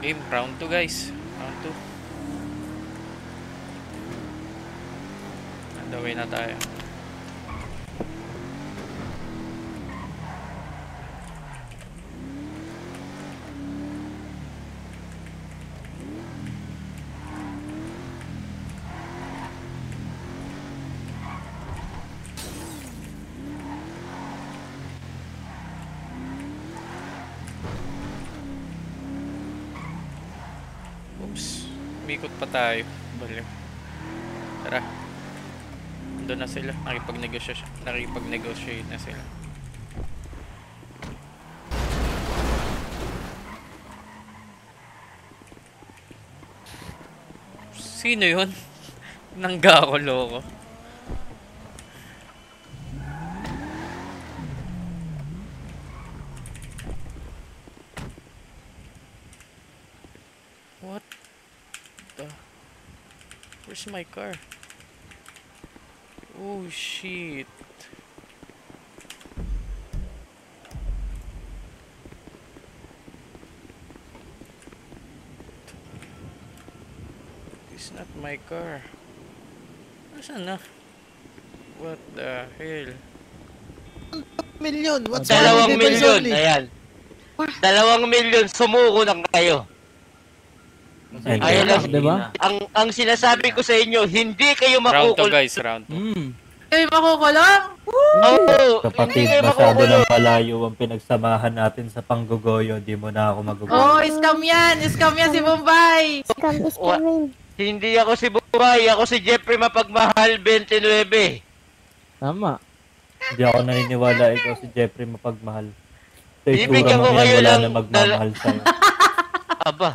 Game, round 2 guys. Round 2. On the way na tayo. Oops. Umikot pa tayo. Baliw. Tara. Doon na sila. Nakipag-negotiate, nakipag-negotiate na sila. Sino yun? Nangga ako, loko. What? Where's my car? Oh shit. It's not my car. Nasaan na? What the hell? Million. What's Dalawang milyon. Ayan. Dalawang milyon. Sumuko lang kayo. Ayun Ayun lang. Di ba? Ang ang sinasabi ko sa inyo, hindi kayo Round 2 makukul. guys, round 2. Mm. Kayo makukulong? Oo. Kapatid, masyado makukulong. ng malayo ang pinagsamahan natin sa panggogoyo. Di mo na ako magugulo. Oh, scam yan. Scam yan si Bombay. Scam coming. Hindi ako si Buray, ako si Jeffrey Mapagmahal 29. Tama. Hindi ako naniniwala ikaw si Jeffrey mapagmahal. Sa Bibigyan itsura mo ko yan, kayo wala ng- na magmamahal sa'yo. Aba,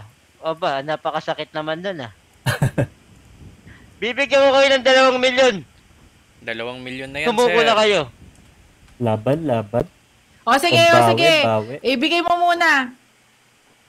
aba, napakasakit naman nun ah. Bibigyan ko kayo ng dalawang milyon. Dalawang milyon na yan, Sumuko sir. na kayo. Laban, laban. O sige, o Pagbawi, sige. bawi. Ibigay mo muna.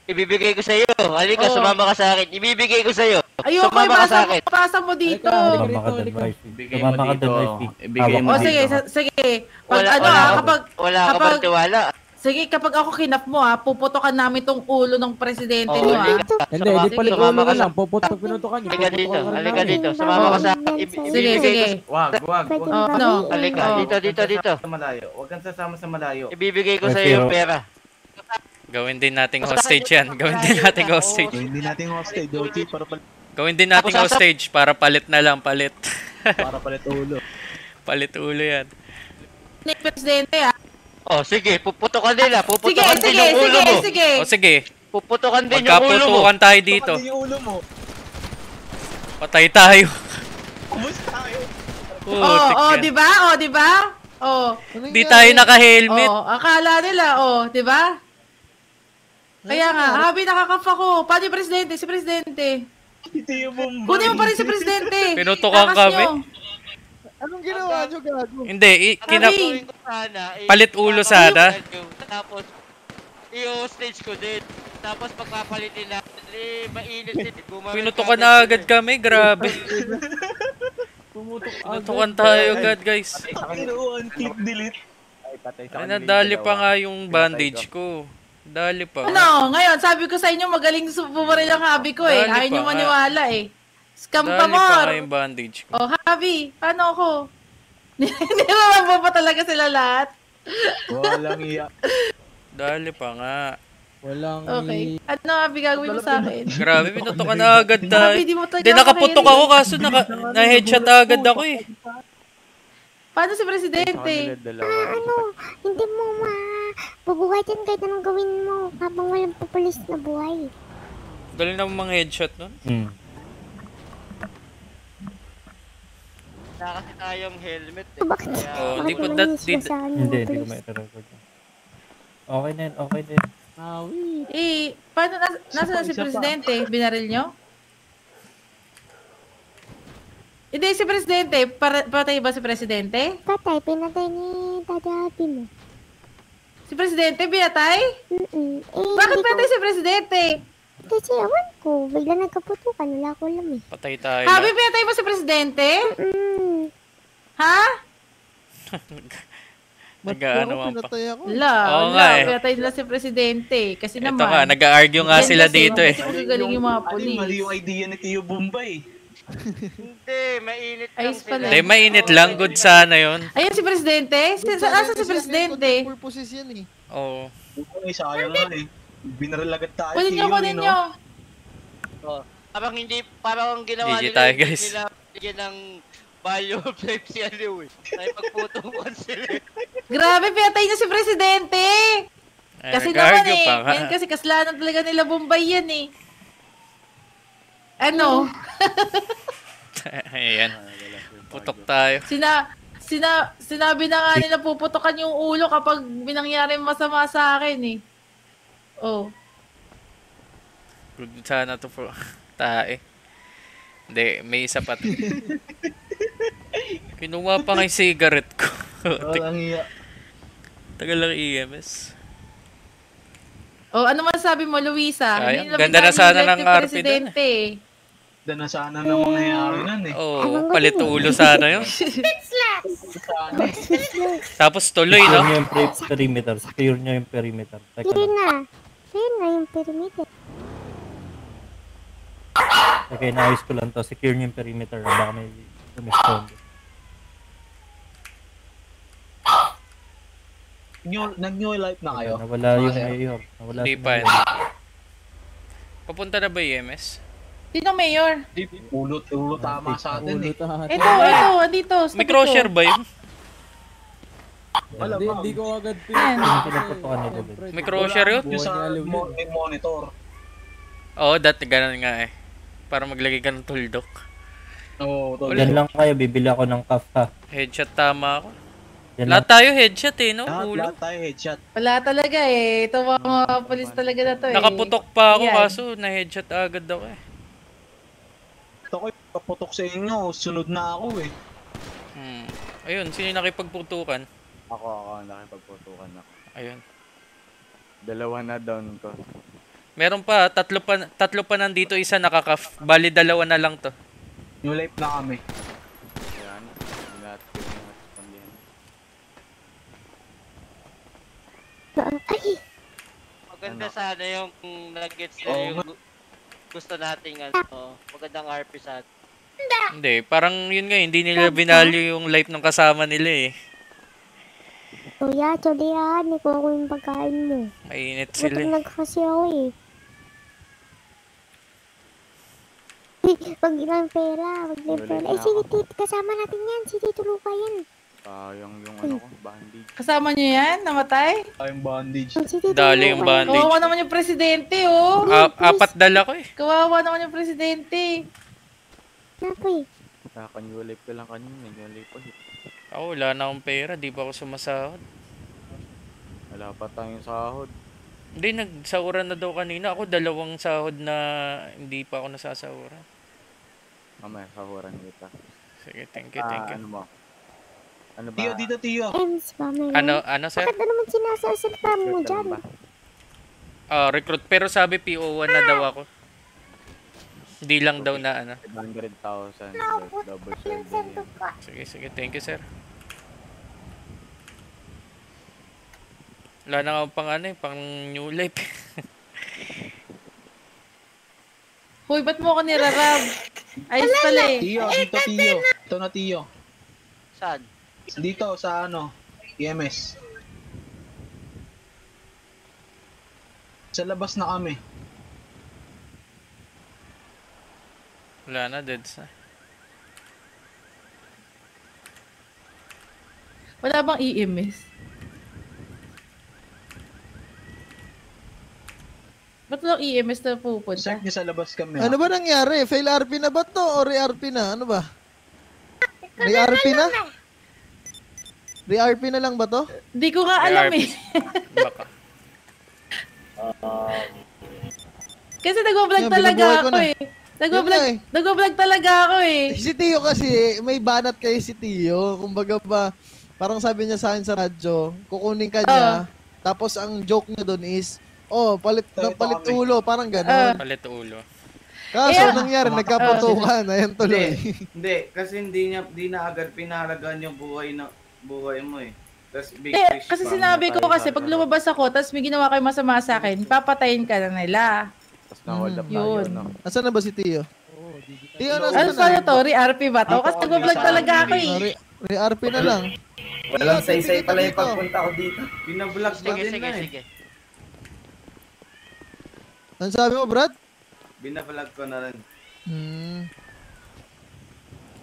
Ibibigay ko sa iyo. Halika, Oo. sumama ka sa akin. Ibibigay ko sa iyo. Ayoko, Sumama ka sa ipasa mo, akin. ipasa mo dito. Sumama ka doon, wifey. Ibigay mo Sumama ka doon, dito. wifey. Ibigay Hawak mo O dito. sige, sa- sige. Pag Wala, ano wala, ah, ka, kapag, wala ka kapag- bang tiwala? Sige, kapag ako kinap mo ah, puputokan namin tong ulo ng presidente ah. halika. Hindi, Sumama- di palit sumama ulo sa- lang. Puputok pinutukan niyo. Halika dito, halika dito. Sumama ka sa Sige, sige. Wag, wag, wag. Oh, ano? halika, dito, dito, dito. Malayo. Huwag kang sasama sa malayo. Ibibigay ko sa iyo yung pera. Gawin din nating hostage yan. Gawin din nating hostage. Hindi natin hostage, Doji, para, pal- Gawin din nating hostage para palit na lang, palit. para palit ulo. palit ulo yan. Ni presidente ah. Oh, sige, puputokan nila. Sige, Puputokan din sige, yung ulo sige, mo. sige. O sige, Puputokan din yung ulo mo. magkaputukan tayo dito. Yung ulo mo. Patay tayo. Oh, oh, di ba? Oh, di ba? Oh. Di tayo naka-helmet. Oh, akala nila, oh, di ba? Kaya nga, habi nakakapa ko. Paano yung presidente? Si presidente. Kunin mo pa rin si presidente. Pinutukan kami. nyo. Anong ginawa nyo, gago? Hindi, i- kinap... Eh, Palit ulo sana. Tapos, i-hostage ko din. Tapos pagpapalitin na, eh, mainit din. Pinutukan agad na agad kami, grabe. Pumutok Pinutukan tayo agad, guys. Kinuha, keep delete. Ay, nadali yung pa nga yung bandage ko. Dali pa. Ano, ngayon, sabi ko sa inyo, magaling bumaril ang habi ko eh. Ayaw nyo maniwala eh. Scam pa Dali nga yung bandage ko. Oh, habi, paano ako? Hindi mo pa talaga sila lahat? Walang iya. Dali pa nga. Walang Okay. Ano, habi, gagawin mo sa akin? Grabe, pinutukan na agad tayo. Habi, di mo talaga Hindi, nakaputok ako kaso naka, na-headshot agad ako eh. Paano si presidente? Ano, hindi mo ma... Bubuhay dyan kahit anong gawin mo habang walang papulis na buhay. Galing naman mga headshot nun. Hmm. Wala kasi tayong helmet eh. Bakit? Oh, bakit di that- yung di- Hindi, hindi ko please? may record Okay na yan, okay na. Awi. Eh, paano, nas, nasa na si presidente? Binaril nyo? Hindi, si presidente. Para, patay ba si presidente? Patay, pinatay ni Daddy Happy mo. Si presidente, binatay? Mm-mm. Eh, Bakit ko- patay si presidente? Kasi ewan ko, bigla nagkaputukan, wala ko alam eh. Patay tayo. Habi, na. pinatay mo si presidente? Mm. Ha? Nag-ano ang pa. Pinatay ako. Wala, Oo nga eh. Kaya tayo nila si Presidente. Kasi Ito naman. nga, nag-argue nga sila dito eh. Kasi magagaling yung mga Ano yung mali polis. yung idea ni Tio Bombay. Hindi, mainit lang Ayos pala. sila. Hindi, mainit lang. Good sana yun. Ayun si Presidente. Si, sa, asa si Presidente? Purposes yan eh. Oo. Ay, sayang nga eh. Binaril agad tayo, Kunin nyo, kunin no? nyo. Parang hindi, parang ang ginawa GG nila, tayo, guys. nila bigyan ng value of life si Aliw eh. Tayo pagputungan sila. Grabe, pinatay niya si Presidente. Ay, Kasi naman nag-argue eh. pa nga. Yan kasi kasalanan talaga nila Bombay yan eh. Ano? Ayan. Putok tayo. Sina, sina, sinabi na nga nila puputokan yung ulo kapag binangyari masama sa akin eh. Oh. Good sana to for tae. Hindi, may isa pa. to. Kinuha pa nga yung cigarette ko. Walang iya. Tagal lang EMS. Oh, ano masasabi mo, Luisa? Sayang. Hindi nila Ganda na sana ng RP Presidente eh. Ganda na sana na mangyayari nun eh. Oo, oh, palit ulo sana yun. Eh. Tapos tuloy, no? nyo yung perimeter. Secure nyo yung perimeter. Teka Clear na. Na yung perimeter. Okay, naayos ko lang to. Secure nyo yung perimeter. Baka may responde. New, nag-new life na kayo. Nawala yung mayor. Nawala Hindi pa. Papunta na ba E EMS? Sino mayor? Ulot, ulot tama sa atin eh. Ito, ito, andito. sa May crosser ba yun? Wala Hindi, ba? hindi ko agad. Yung pinaputokan nila doon. May crosser yun? Yung sa mo- may monitor. Oo, dati ganun nga eh. Para maglagay ka ng tuldok. Oo, oh, Yan lang kayo. Bibili ako ng ha. Headshot tama ako. Yan. Lahat tayo headshot eh, no? Lahat, Ulo. lahat tayo headshot. Wala talaga eh. Ito mga polis talaga na to eh. Nakaputok pa ako Yan. kaso na-headshot agad ako eh. Ito ko, kaputok sa inyo. Sunod na ako eh. Hmm. Ayun, sino yung nakipagputukan? Ako, ako, nakipagputukan ako. Ayun. Dalawa na down ko. Meron pa, tatlo pa, tatlo pa nandito, isa nakakaf. Bali, dalawa na lang to. New life na kami. Yan. Hindi natin yung respondihan. Ay, Maganda sana yung kung nag-gets na Oo yung gu- gusto nating ano, magandang RP sa atin. Hindi, parang yun nga, hindi nila binalyo yung life ng kasama nila eh. Kuya, tsuli yan. Ikaw ako yung pagkain mo. Mainit sila Gutom eh. na kasi ako eh. Pag ilang pera, wag na Wala pera. Eh, sige, tit, kasama natin yan. Si Tito Luca yan. Sayang yung ano ko, bandage. Kasama nyo yan? Namatay? Tayong bandage. Si Tito Dali yung bandage. Kawawa naman yung presidente oh. A- apat dala ko eh. Kawawa naman yung presidente. Eh. Naka-new life ko lang kanina. Life ko. Ako, wala na akong pera, di pa ako sumasahod. Wala pa tayong sahod. Hindi, nagsahuran na daw kanina. Ako, dalawang sahod na hindi pa ako nasasahuran. Mamaya, sahuran kita. Sige, thank you, Ah, thank you. ano mo? Ano ba? Tio, dito Tio. Ems ba, may Ano, ano sir? Bakit na naman sinasasalita mo dyan? Ah, recruit. Pero sabi PO1 na daw ako. Hindi lang daw na ano. 500,000. Double sweldo. Sige, sige. Thank you, sir. Wala na akong pang ano eh, pang new life. Hoy, ba't mo ako nirarab? Ayos pala eh. Tio, dito Tio. Ito na Tio. Saan? Dito sa ano, EMS. Sa labas na kami. Wala na, deads na. Wala bang EMS? Ba't walang EMS na pupunta? Check niyo sa labas kami. Ano ba nangyari? Fail RP na ba to? O re-RP na? Ano ba? Re-RP na? Re-RP na lang ba to? Hindi ko nga alam eh. Baka. Kasi nag-vlog talaga ako eh. Nga eh. nag-vlog talaga ako eh. Si Tio kasi, may banat kayo si Tio. Kumbaga ba, parang sabi niya sa akin sa radyo, kukunin ka niya, tapos ang joke niya doon is, oh, palit, ito palit kami. ulo, parang gano'n. Palit ulo. Kaso, Eh, nangyari, nagkaputukan, ayan Hindi, tuloy. hindi. Kasi hindi niya, di na agad pinaragan yung buhay na buhay mo eh. Tapos big Eh, fish kasi sinabi na ko kasi pag lumabas ako, tapos may ginawa kayo masama sa akin, papatayin ka na nila. Tapos na-hold up tayo, yun. no? Asan na ba si Tio? Tio, Ano nasa sa na? to? Re-RP ba to? Kasi nag-vlog talaga ako eh. Re- Re-RP na lang. Walang Tio, saysay pala yung dito. pagpunta ko dito. Binablog ba Sige, din sige, na eh. sige. Ano sabi mo, Brad? Binablog ko na rin. Hmm.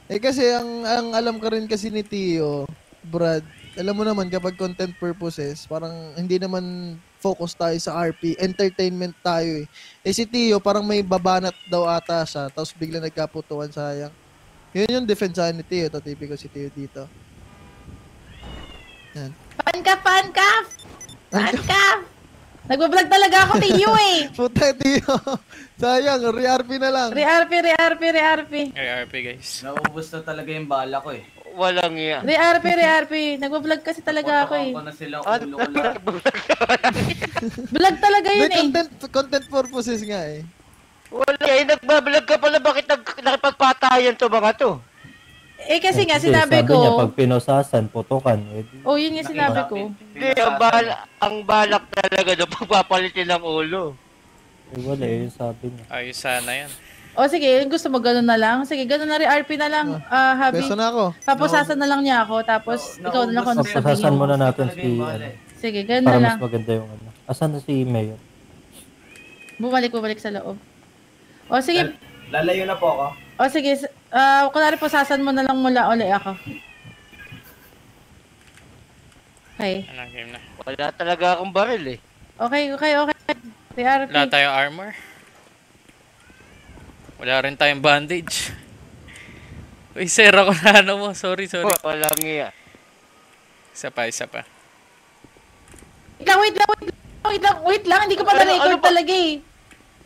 Eh kasi ang ang alam ka rin kasi ni Tio, Brad, alam mo naman kapag content purposes, parang hindi naman focus tayo sa RP, entertainment tayo eh. Eh si Tio parang may babanat daw ata siya, tapos bigla nagkaputuan sayang. Yun yung defense sa ni Tio, to ko si Tio dito. Pankaf, pankaf! Pankaf! Nag-vlog talaga ako, Tiyo eh. Puta Tio. sayang, re-RP na lang. Re-RP, re-RP, re-RP. ARP guys. Naubos na talaga yung bala ko eh. Walang iya. Re-RP, re-RP. Nag-vlog kasi talaga ako eh. Putokan ko na silang Ano? ulo ko. Vlog talaga yun eh. content, content purposes nga eh. Wala eh, nagbablog ka pala. Bakit nag, nakipagpatayan to mga to? Eh kasi nga, sinabi sabi niya, ko. pag pinosasan, putukan. Eh, Oh, yun yung sinabi ko. Hindi, ang, bala, ang balak talaga doon pagpapalitin ng ulo. eh, wala eh, yung sabi niya. Ayos sana yan. O sige, gusto mo ganun na lang? Sige, ganun na re-RP na lang, ah, Habi. Beso na ako. Tapos sasan na lang niya ako, tapos ikaw na lang kung mo. muna natin si, ano. Sige, ganun na para lang. mas maganda yung ano. Asan na si Mayor? Bumalik, bumalik sa loob. O sige, Lalayo na po ako. o sige, ah, kunwari po sasan mo na lang mula uli ako. Okay. Anong game na? Wala talaga akong baril eh. Okay, okay, okay. re-RP. Wala tayong armor. Wala rin tayong bandage. Uy, sir, ako na ano mo. Sorry, sorry. Walang iya. Isa pa, isa pa. Wait lang, wait lang, wait lang, wait lang, wait lang, hindi ko pa Ano- na-record ano talaga eh.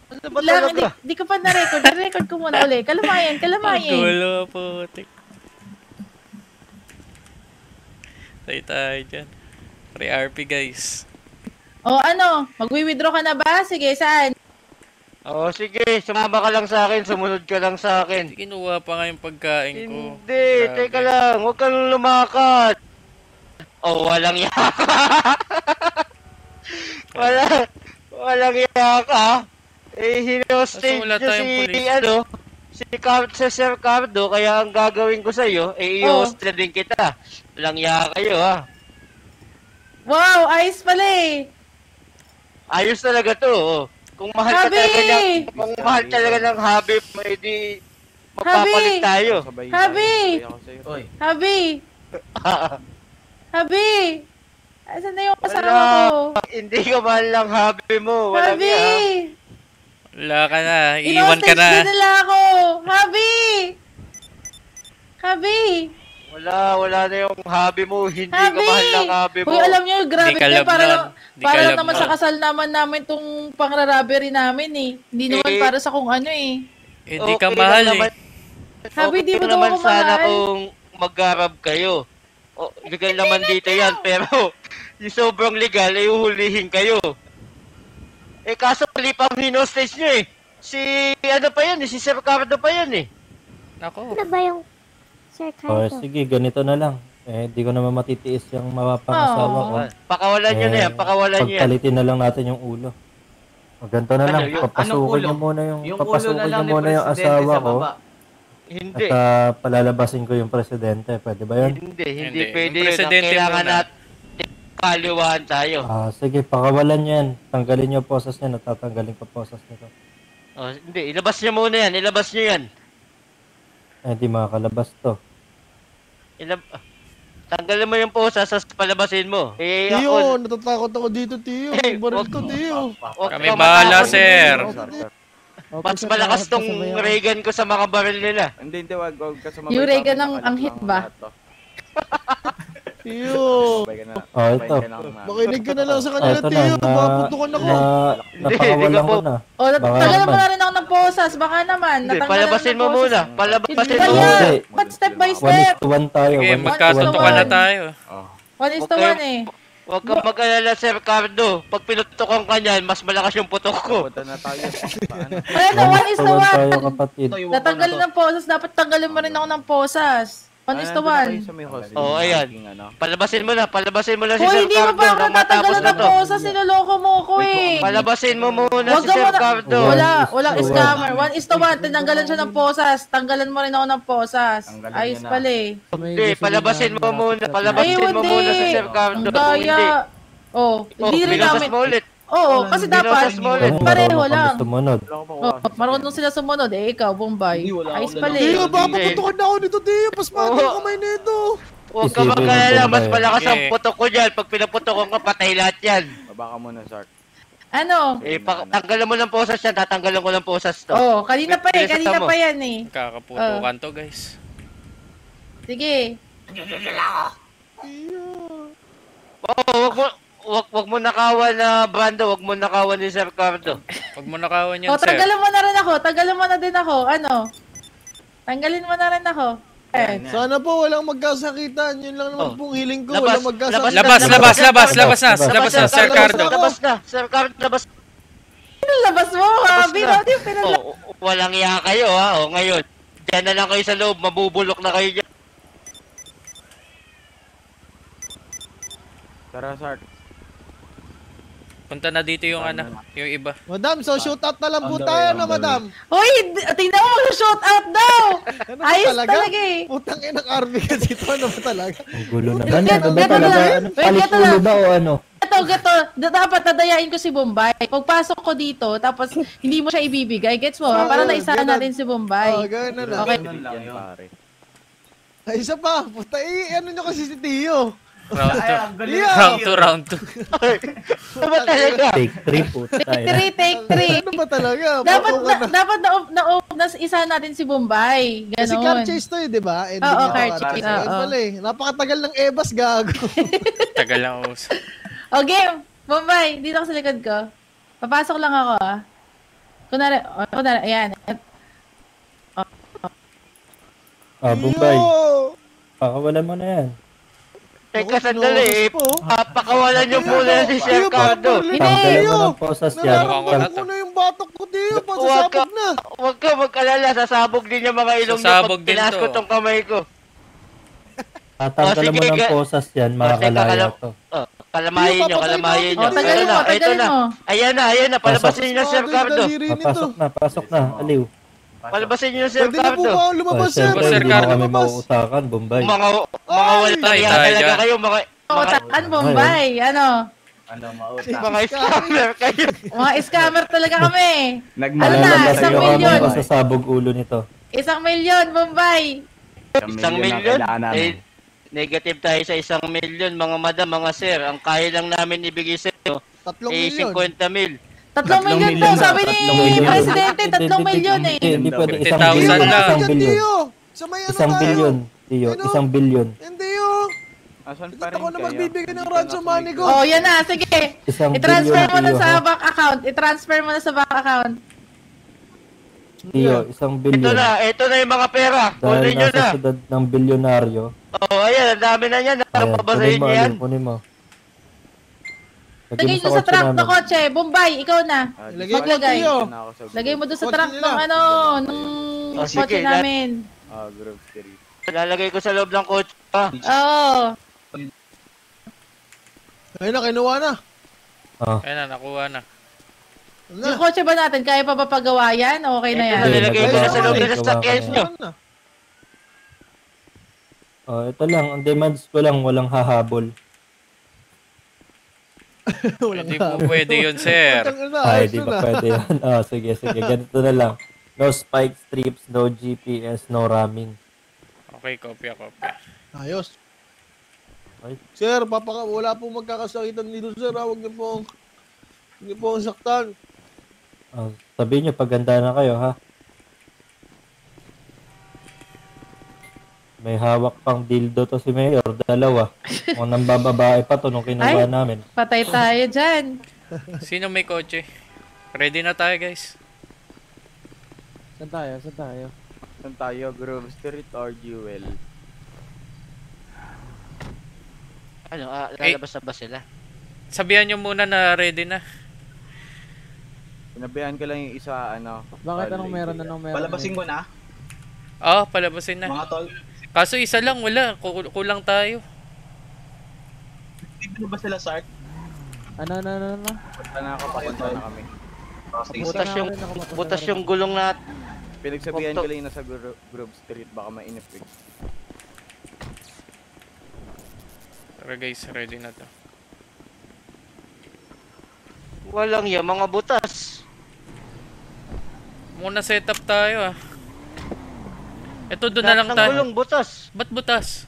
Ano ba Wait lang, talaga? hindi, hindi ko pa na-record. Na-record ko muna uli. Kalamayan, Ang kalamayan. gulo, putik. Tayo tayo dyan. Re-RP, guys. O ano, magwi-withdraw ka na ba? Sige, saan? Oo, sige. Sumama ka lang sa akin. Sumunod ka lang sa akin. Kinuha pa nga yung pagkain ko. Hindi, Grabe. teka lang. Huwag kang lumakad. Oh, walang yaka. Wala, walang yaka. Eh, hinostage wala niyo tayong si, police. ano, si, Car si Sir Cardo, kaya ang gagawin ko sa'yo, eh, Oh. i-host na din kita. Walang yaka kayo, ha. Wow, ayos pala eh. Ayos talaga to, oh. Kung mahal ka Habi! talaga ng, kung mahal talaga ng hobby mo, edi, magpapalit Habi! tayo. Sabay Habi! sabay ako sa'yo. Oy, Habi! Habi! Asan na yung kasama Wala. ko? Hindi ka mahal ng hobby mo. Walang Habi! yaka. Wala ka na. Iiwan ka Inostage na. na nila ako! Habi! Habi! Wala, wala na yung hobby mo. Hindi ka Habi! mahal ng hobby mo. Uy, alam nyo, grabe ka love Para, para lang naman sa kasal naman namin tong pangrarabbery namin eh. Hindi naman Eh, para sa kung ano eh. Eh, di ka Okay mahal eh. naman, Habi, di okay mo daw naman ako sana mahal. kung mag-arab kayo. O, legal naman dito yan, pero yung sobrang legal, ay uhulihin kayo. Eh, kaso mali pang hinostage nyo eh. Si, ano pa yan eh, si Sir Cardo pa yan eh. Nako. Ano ba yung Sir O sige, ganito na lang. Eh, di ko naman matitiis yung mapapangasawa ko. Pakawalan nyo na yan, Eh, pakawalan nyo yan. Pagpalitin na lang natin yung ulo. O, ganito na Ano, lang. yung- Papasukin anong ulo? niyo muna yung, yung ulo na papasukin lang niyo ni muna yung Presidente asawa sa ko. baba. Hindi. At ah, palalabasin ko yung presidente. Pwede ba yun? Hindi, hindi Hindi. pwede Yung yun. Ang presidente kailangan muna. natin, kaliwaan tayo. Ah, sige, pakawalan niyo yan. Tanggalin niyo posas niya. Natatanggalin ko posas nito. Oh, hindi, ilabas nyo muna yan, ilabas nyo yan. Eh, di makakalabas to. Ilab... Tanggalin mo yung posa, sa palabasin mo. Eh, Tio, ako, natatakot ako dito, Tio. Eh, Baril ko, Tio. Huwag Kami ka bahala, sir. Mas malakas tong Reagan ko sa mga baril nila. Hindi, hindi, wag, wag ka sumabay Yung sa Reagan ang- ang hit ba? na, Oh, sabay ito. Makinig ka na lang sa Ah, kanila, ito na. Tio. Na, Maputukan ako. na, napakawalan hindi ko na. O, nat- Baka tanggalan mo na rin ako ng posas. Baka naman. Hindi, natanggalan palabasin ng mo posas. muna. Palabasin mo ba muna. Ba't step by One is step? to one tayo. Sige, one is to magkasuntukan one na one. tayo. Oh. One is to Okay. one eh. Huwag kang mag-alala, Sir Cardo. Pag pinutukan ka niyan, mas malakas yung putok ko. Punta na tayo. Paano? Na, one is to tayo, one. kapatid. Natanggalan ng posas. Dapat tanggalin mo rin ako ng posas. One is to na one. Oo, ayan. parking, ano. Palabasin mo na, palabasin mo na si Hoy, Sir hindi mo Cardo. pa ako nang matapos natatanggalan na ng to. posa. Sinuloko mo ko eh. Palabasin mo muna Wag si Sir muna. Cardo. Wala, walang one. scammer. One is to one. Tinanggalan siya ng posas. Tanggalan mo rin ako ng posas. Tanggalin Ayos niya na. pala eh. Hindi, palabasin mo muna, Ay, palabasin mo hindi. muna si Sir Cardo. Ang Kung daya. Oh, oh, hindi rin binasas namin. mo ulit. Oo, kasi dapat. Ano, pareho lang. sumunod. Ko Oh, marunong sila sumunod eh. Ikaw, Bombay. Hindi, wala Ayos pala eh. Tio, baka paputukan na ako nito, Tio. Pasmado Oo. yung kamay nito. Huwag ka magkalala, mas malakas ang putok ko dyan. Pag pinaputokan ka, patay lahat yan. Baba ka muna, Sark. Ano? Eh, pa- tanggalan mo ng posas yan, tatanggalan ko ng posas to. Oh, kanina pa eh. Kanina pa yan eh. Kakaputukan to, guys. Sige. Oo, mo, wag, wag mo nakawan na Brando, wag mo nakawan ni Sir Cardo. Huwag mo nakawan yan, Oh, sir. tanggalan mo na rin ako. Tanggalan mo na din ako. Ano? Tanggalin mo na rin ako. Eh. Sana po walang magkasakitan. Yun lang naman Oh. pong hiling ko. Labas, Walang magkasakitan. Labas, labas, labas, labas na. Labas. Labas na, Sir Labas Cardo. Labas na, Sir Cardo, labas Labas mo, Labas Habi. na. No, di pinala. Oh, walang iya kayo ha. O ngayon, diyan na lang kayo sa loob, mabubulok na kayo dyan. Tara, Sark. Punta na dito yung ano, yung iba. Madam, so shoot out na lang po tayo na, madam. Hoy, tingnan mo, shout out daw. Ano ba Ayos talaga? talaga eh. Putang ina ng RV kasi ito. Ano ba talaga? Ang gulo naman. Ganito, Ano ba talaga? Ano, Wait, palit ulo lang. ba o ano? Ito, gato. Da- Dapat dadayain ko si Bombay. Pagpasok ko dito, tapos hindi mo siya ibibigay. Gets mo? Oo, Para naisahan ganun. natin si Bombay. Oh, gano'n na lang. Okay. Ganun. Ay, isa pa. Puta, eh, ano nyo kasi si Tio? Round Ay, 2. ang galing. Yeah. Round 2, round 2. Ano ba talaga? Take 3 po. Take three, take three. Ano ba talaga? dapat na, na. dapat na, na, na, isa natin si Bombay. Kasi car chase to eh, di ba? Ending Oo, nito, car car chase, oo. pala eh. Napakatagal ng Evas, gago. Tagal lang us. O, game. Bombay, dito ka sa likod ko. Papasok lang ako, ah. Kunwari, oh, kunwari, ayan. Ah, Bombay. Yo! Pakawalan mo na yan. Teka, Ako, sandali eh. Papakawalan niyo muna si Sir Cardo. Yan. Nararamdaman Mukhang ko na yung batok ko, ka. Pasasabog na. Huwag ka mag-alala, sasabog din yung mga ilong niyo pag to. ko tong kamay ko. Tatanggalan Oh, mo ng posas yan, Oh, makakalaya teka, kalam- to. Oh, kalamayin nyo, kalamayin na nyo. Tagalin Ito mo, na, ito tagalin na. mo. Ayan na, ayan na, palabasin nyo na Sir Cardo. pasok na, pasok na. Aliw. Palabasin nyo na Sir Pwede na po Cardo. ba ako lumabas, Oh, sir? Sir Pwede hindi na Cardo. mo kami lumabas. mauutakan, Bombay. Mga, mga Ay! tayo talaga dyan. kayo, mga, takan Bombay. Ano? Ano, mauta. mga scammer kayo. Mga scammer talaga kami. Ano Nagmalala na, Malalabas isang kayo kami milyon. masasabog ulo nito. Isang milyon, Bombay. Isang milyon? Eh, negative tayo sa isang milyon, mga madam, mga sir. Ang kaya lang namin ibigay sa inyo, Tatlong eh, milyon. 50 mil. Tatlong milyon na, Sabi ni. Presidente, tatlong milyon eh. Hindi, pwede. Isang 50,000 bilyon. Isang bilyon. Sa may ano Isang bilyon. Tiyo, Ano? isang bilyon. Hindi oh. Asan pa rin ako na magbibigay ng ransom money ko? Oh, yan na. Sige. Isang I-transfer mo na sa bank account. I-transfer mo na sa bank account. Tiyo, isang Ito bilyon. na, ito na yung mga pera. Dahil Kunin nyo nasa na. syudad ng bilyonaryo. Oh, ayan, ang dami na yan. Ayan, kunin pabasahin mo, nyo yan? Kunin mo. Lagay mo sa sa kotse truck na kotse. Bombay, ikaw na. Ah? Maglagay. Lagay mo doon sa Kotse truck ng ano, ng Oh, kotse namin. Ah, Grove Street. Lalagay ko sa loob ng coach. Ah, Oo. Ayun na, kinuha na. Ah, Ayun na, nakuha na. Yung kotse ba natin, kaya pa ba pagawa yan? Okay na Ito yan. Hindi, nilagay ko na sa loob ng sasakyan nyo. Oh, ito lang. Ang demands ko lang, walang hahabol. Walang Hindi po pwede yun, sir. Ay, di ba pwede yun? Ah, sige, sige. Ganito na lang. No spike strips, no GPS, no ramming. Okay, kopya, kopya. Ayos. Ay. Sir, papaka wala pong magkakasakitan dito, sir. ha. Huwag niyo pong huwag niyo pong saktan. Ah, sabihin nyo, paganda na kayo, ha? May hawak pang dildo to si Mayor, dalawa. Kung nang bababae pa to nung kinuha Ay. namin. Patay tayo dyan. Sino may kotse? Ready na tayo, guys. Saan tayo? Saan tayo? Saan tayo? Grove Street or Jewel? Ano, ah, lalabas na ba sila? Sabihan nyo muna na ready na. Sinabihan ko lang yung isa, ano. Bakit anong meron? Anong meron? Palabasin ko na, Oh, palabasin na. mga tol. Kaso isa lang, wala. Ku- Kulang tayo. Dito na ba sila, Sark? Ano, ano, ano, ano? Punta na ako, papunta na kami. Butas yung, butas yung gulong na Pinagsabihan ko lang yung nasa Gro- Grove Street, baka mainip eh. Tara guys, ready na to. walang yan, mga butas. Muna setup tayo ah. Ito doon na lang ng tayo. gulong butas. Ba't butas?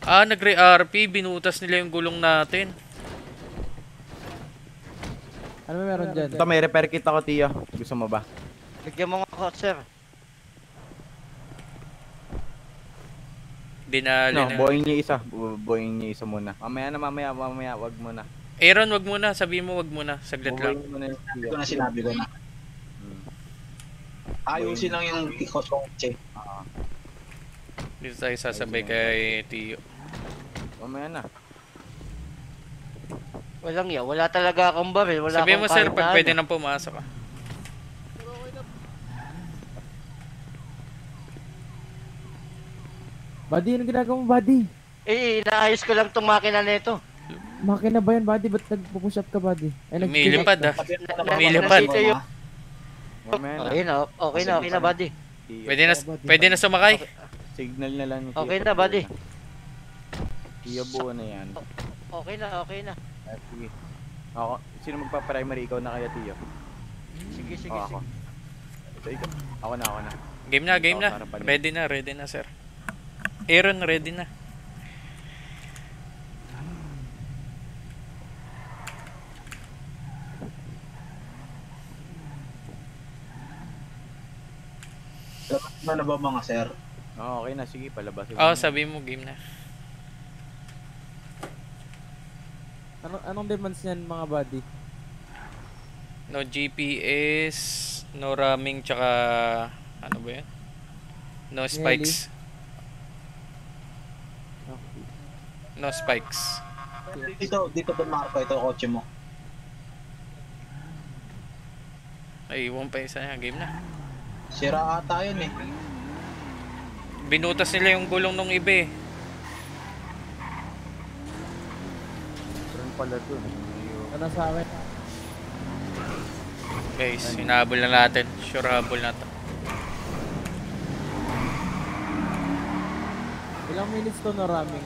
Ah, nagre-RP, binutas nila yung gulong natin. Ano meron dyan? Ito, may repair kit ako, Tia. Gusto mo ba? Bigyan mo nga ako, sir. Dinali No, na. buhayin niya isa. Buhayin niya isa muna. Mamaya na, mamaya, mamaya, wag muna. Aaron, wag muna. Sabi mo wag muna. Saglit lang. Buhayin muna yung Sinabi Tia. ko na sinabi ko na. Ayusin lang yung kotse. Dito tayo sasabay kay Tio. Mamaya na. Walang yan, wala talaga akong baril. Wala Sabi akong mo sir, kahit pag na pwede ano. nang pumasok ah. Buddy, ano ginagawa mo, buddy? Eh, inaayos ko lang tong makina nito. Makina ba yan, buddy? Ba't nagpo-push up ka, buddy? Ay, nag- Lumilipad ah. Na- Lumilipad. Yung... Mamaya na. Okay na, okay na, okay na, buddy. Pwede na, pwede na sumakay. Signal na lang. Okay na, buddy. Tia, buo na yan. Okay na, okay na. Ah, sige. Ako, sino magpa-primary? Ikaw na kaya, Tia? Sige, sige, O, ako. sige. Ito, ikaw. Ako na, ako na. Game na, game na. Ready na, ready na sir. Aaron, ready na. Ano na ba mga sir? Oo, okay na. Sige, palabasin mo Oh, na. sabi mo game na. Anong, anong demands niyan, mga buddy? No GPS, no ramming, tsaka ano ba yan? No spikes. Okay. No spikes. Dito, dito ba Marco, ito kotse mo. Ay, iwan pa isa niya. Game na. Sira ata yun eh. Binutas nila yung gulong nung iba eh. Meron pala dun. Yung- Ano sa akin? Guys, hinahabol na natin. Sure habol na to. Ilang minutes to na ramming?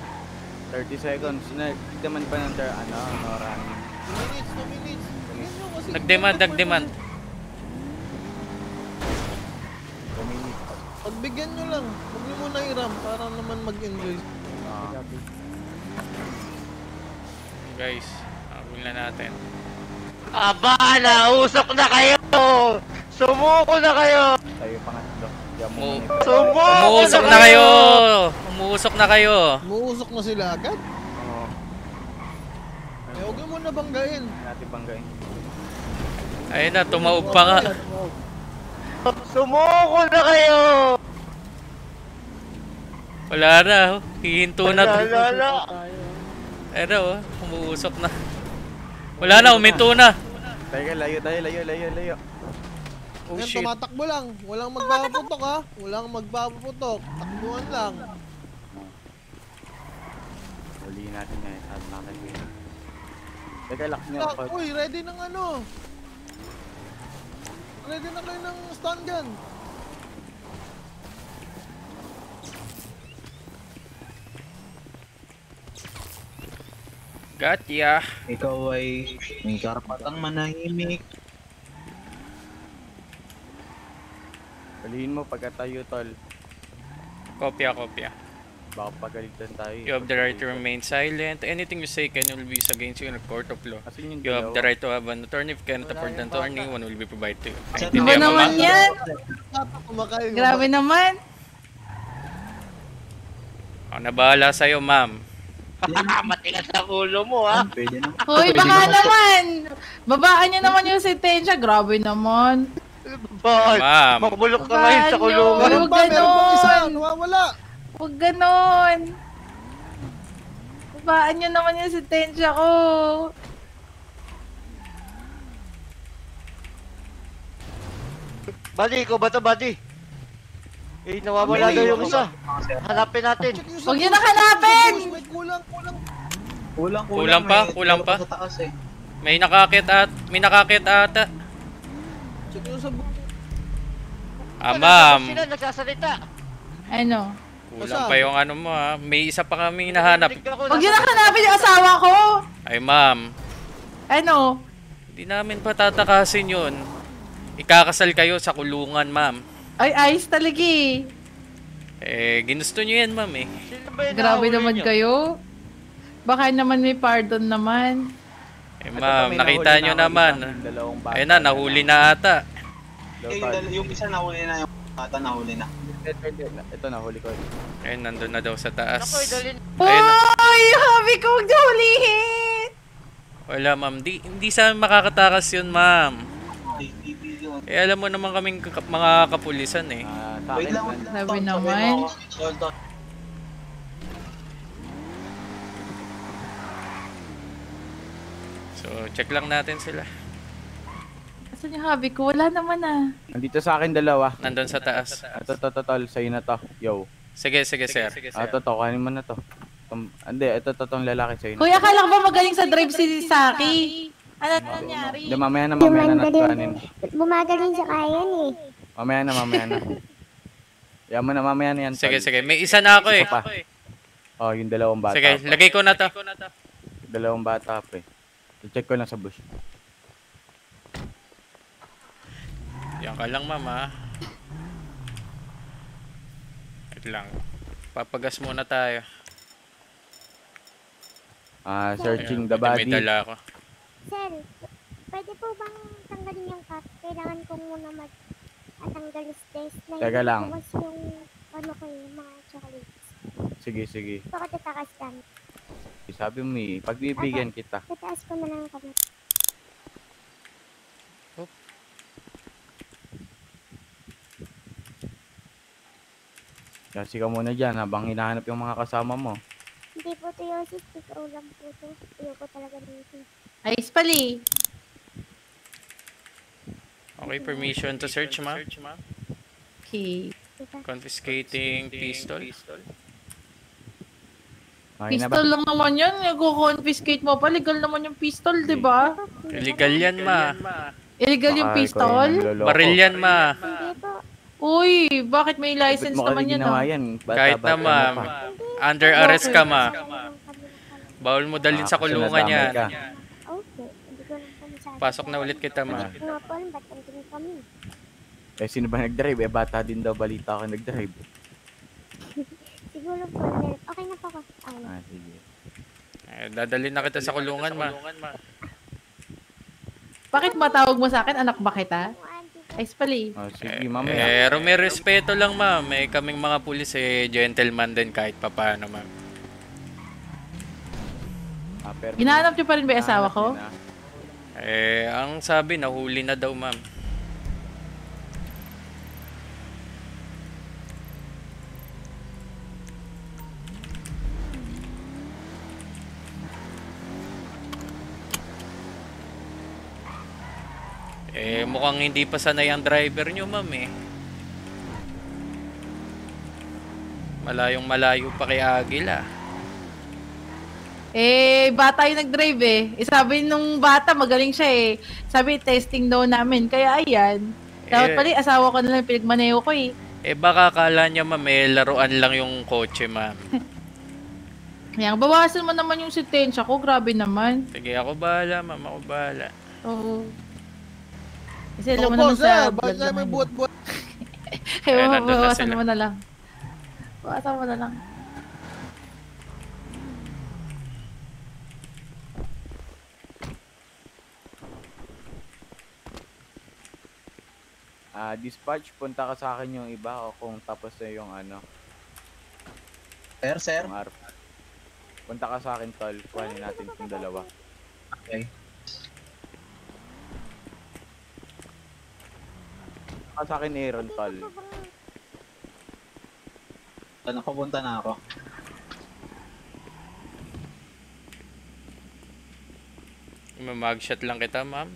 30 seconds. Nagdaman pa ng ano, no, running. 2 minutes, 2 minutes. Nagdemand, nagdemand. 2 minutes. Pagbigyan nyo lang. Huwag nyo muna iram para naman mag-enjoy. Ah. Guys, habol na natin. Aba, nausok na kayo! Sumuko na kayo! tayo pangatlo. Mo. Sumuko Umuusok na kayo! Umuusok na kayo! Umuusok na sila agad. Oo. Eh, huwag nyo muna banggain. Natin banggain. Ayun na, tumaob pa nga. Sumuko na kayo! Wala na, oh. hihinto na to. Wala, wala. Ayun oh, umuusok na. Wala na, uminto na. Teka, layo tayo, layo, layo, layo. Oh Yan, shit. tumatakbo lang. Walang magpapaputok ha. Walang magpapaputok. Takbuhan lang. Huli natin yan. Sabi natin yun. Teka, lock niya ako. uy, ready ng ano? Ready na kayo ng stun gun. Gotcha. Ikaw ay may karapatang manahimik. Huliin mo pagka tayo, tol. Kopya, kopya. Baka pagalitan tayo. eh. You have the right to remain silent. Anything you say can will be used against you in a court of law. You have the right to have an attorney. If you cannot afford an attorney, one will be provided to you. Mo naman yan. Grabe naman. Ako na bahala sa'yo, ma'am. Matigas ang ulo mo, ha? Pwede naman. Hoy, baka naman. Babaan niyo naman yung sentensya. Grabe naman. Bakit? Ma'am. Makabulok ka ngayon sa kulungan. Huwag ganon. Nawawala. Huwag ganon. Babaan niyo naman yung sentensya ko. Buddy, ikaw ba to, buddy? Eh, nawawala daw yung isa. Hanapin natin. Huwag niyo na hanapin! May kulang, kulang. Kulang, Kulang pa? Kulang pa? Sa taas eh. May nakakit at may nakakit ata. Check yung sa bu- Ah, ma'am. Sila nagsasalita. Ano? Kulang pa yung ano mo ha. May isa pa kaming hinahanap. Huwag niyo na hanapin yung asawa ko! Ay, ma'am. Ano? Hindi namin patatakasin yun. Ikakasal kayo sa kulungan, ma'am. Ay, ayos talaga eh. Eh, ginusto nyo yan, ma'am eh. Grabe naman niyo? kayo. Baka naman may pardon naman. Eh, ma'am, nakita nyo na naman. bata Ayun na, nahuli na ata. Eh, yung, yung isa nahuli na yung bata nahuli na. Ito, nahuli ko. Ayun, nandun na daw sa taas. Na. Ay, habi ko huwag niyo hulihin! Wala, ma'am. Di, hindi sa amin makakatakas yun, ma'am. Eh, alam mo naman kaming kaka- mga kapulisan eh. Sa Wait lang, wait lang. Sabi naman. So, check lang natin sila. Asan yung habi ko? Wala naman ah. Nandito sa akin dalawa. Nandun sa taas. Ito, to, to, tol. Sa'yo na to. Yo. Sige, sige, sir. Ah, to, to. Kuhanin mo na to. Hindi, ito, to, tong lalaki sa'yo na. Kuya, kala ko ba magaling sa drive si Saki? Ano na nangyari? Hindi, mamaya na, mamaya na din. Bumagaling sa kaya eh. Mamaya na, mamaya na. Yaman na, mamaya na yan. Sige, sige. May isa na ako eh. Isa pa. Oh, yung dalawang bata. Sige, pa. lagay ko na to. Dalawang bata pa eh. I-check ko lang sa bush. Yan ka lang, ma'am ha. Wait lang. Papagas muna tayo. Ah, searching Ayan, the body. May dala ako. Sir, pwede po bang tanggalin yung cut? Kailangan ko muna mag atanggal yung stress na Teka hindi lang. bukas yung ano ko yung mga chocolates. Sige, sige. Gusto ko tatakas lang. Sabi mo eh, pagbibigyan kita. Tataas ko na lang kami. Kasi ka muna dyan habang hinahanap yung mga kasama mo. Hindi po to yung sis, ikaw lang po to. Ayoko talaga dito. Ayos pali. Okay, permission to search, ma'am. Okay. Confiscating pistol. Okay na ba? Pistol lang naman yan. Nag-confiscate mo pa. Legal naman yung pistol, di ba? Illegal yan, ma. Illegal yung pistol? Baril yan, ma. Uy, bakit may license naman yan ah? Kahit na, pa. Under arrest ka, ma. Bawal mo dalhin sa Ah, kulungan yan. ka. Okay, hindi ko lang po masabi. Pasok na ulit kita, ma. Hindi ko po alam ba't kami. Eh, sino ba nag-drive? Eh, bata din daw balita ako nag-drive. Siguro po, okay na po ako. Ah, sige. Eh, dadalhin na kita sa kulungan, ma. Bakit matawag mo sa akin? Anak ba kita? Ayos pali. Oh, sige, Eh, mamaya. pero may respeto lang, ma'am. Eh, kaming mga pulis, eh, gentleman din kahit papaano, ma'am. Ah, pero- Hinahanap niyo pa rin ba yung asawa ko? Na. Eh, ang sabi, nahuli na daw, ma'am. Eh, mukhang hindi pa sanay ang driver nyo, ma'am, eh. Malayong malayo pa kay Agila. Eh, bata yung nag-drive eh. eh. Sabi nung bata, magaling siya eh. Sabi, testing daw namin. Kaya ayan. Dapat Eh. pala, asawa ko na lang pinagmaneho ko eh. Eh, baka kala niya, ma'am, eh, laruan lang yung kotse, ma'am. Kaya bawasan mo naman yung sentensya ko. Grabe naman. Sige, ako bahala, ma'am. Ako bahala. Oo. Kasi alam mo naman sa Bakit vlog tayo may naman. buhat-buhat? Eh, Eh, nandun na bawasan mo na lang. Bawasan mo na lang. Ah, dispatch, punta ka sa akin yung iba o kung tapos na yung ano, Sir, sir. yung ARP. Punta ka sa akin, tol. Kuhanin natin yung dalawa. Okay. Punta ka sa akin, Aaron, tol. Ano, papunta na ako. Mamagshot lang kita, ma'am.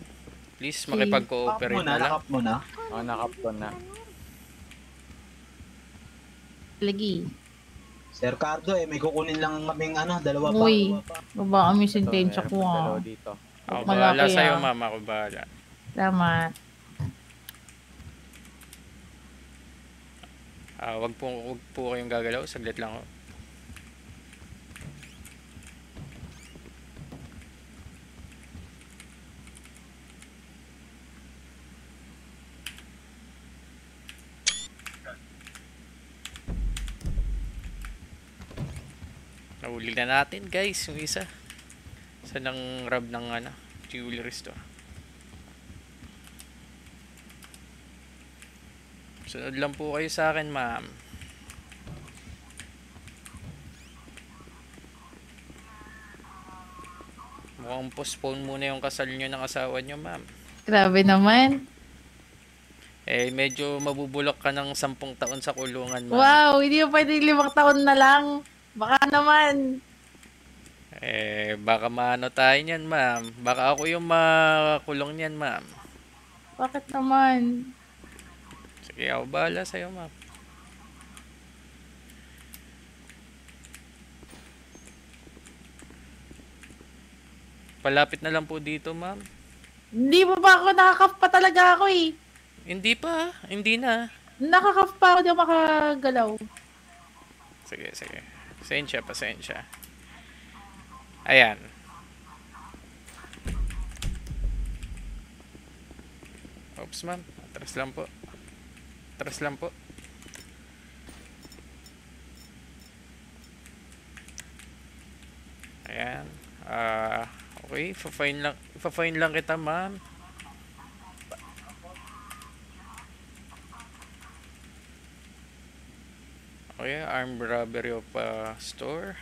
Please, makipag-cooperate na lang. nakap muna. Oh, nakapton na. Lagi. Sir Cardo eh, may kukunin lang kaming ano, dalawa pa. Uy. dalawa pa. Baba kami sentensya ko ah. dalawa dito. Ako Malaki, bahala sa'yo, ah. ma'am. Ako bahala. Salamat. Ah, wag po, wag po kayong gagalaw. Saglit lang oh. ako. Nahuli na natin guys yung isa. Isa ng rab ng ano, jewelry store. Sunod lang po kayo sa akin, ma'am. Mukhang postpone muna yung kasal nyo ng asawa nyo, ma'am. Grabe naman. Eh, medyo mabubulok ka ng sampung taon sa kulungan, ma'am. Wow, hindi mo pwede limang taon na lang. Baka naman. Eh, baka maano tayo niyan, ma'am. Baka ako yung makulong niyan, ma'am. Bakit naman? Sige, ako bahala sa'yo, ma'am. Palapit na lang po dito, ma'am. Hindi mo pa ako nakakaf pa talaga ako eh. Hindi pa, hindi na. Nakakaf pa ako, di makagalaw. Sige, sige. Pasensya, pasensya. Ayan. Oops, ma'am. Atras lang po. Atras lang po. Ayan. Ah, okay. Fa-fine lang, fa-fine lang kita, ma'am. Okay, armed robbery of a store.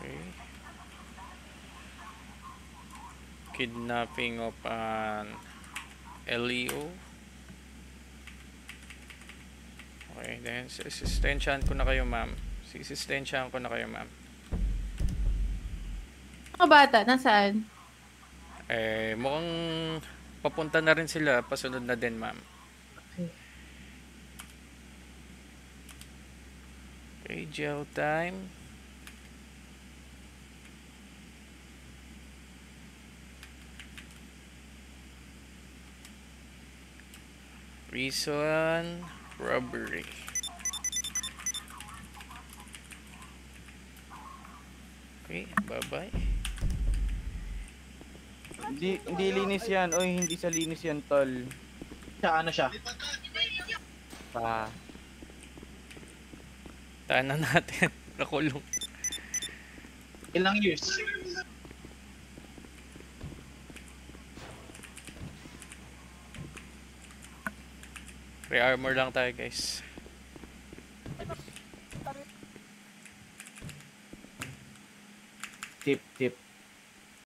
Okay. Kidnapping of an LEO. Okay, then sisistensyahan ko na kayo, ma'am. Sisistensyahan ko na kayo, ma'am. Mga bata, nasaan? Eh, mukhang papunta na rin sila. Pasunod na din, ma'am. Okay, jail time. Reason, robbery. Okay, bye-bye. Hindi, hindi linis yan. Oy, hindi sa linis yan, tol. Siya, ano siya? Pa. Tanan natin. Nakulong. Ilang years? Re-armor lang tayo, guys.